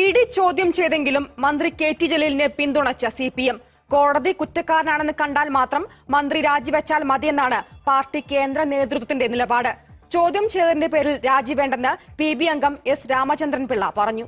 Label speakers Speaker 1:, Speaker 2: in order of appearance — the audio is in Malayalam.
Speaker 1: ഇ ഡി ചോദ്യം ചെയ്തെങ്കിലും മന്ത്രി കെ ടി ജലീലിനെ പിന്തുണച്ച സി പി എം. കോടതി കുറ്റക്കാരനാണെന്ന് കണ്ടാൽ മാത്രം മന്ത്രി രാജിവെച്ചാൽ മതിയെന്നാണ് പാർട്ടി കേന്ദ്ര നേതൃത്വത്തിന്റെ നിലപാട്. ചോദ്യം ചെയ്തതിന്റെ പേരിൽ രാജിവേണ്ടെന്ന് പി ബി അംഗം എസ് രാമചന്ദ്രൻ പിള്ള പറഞ്ഞു.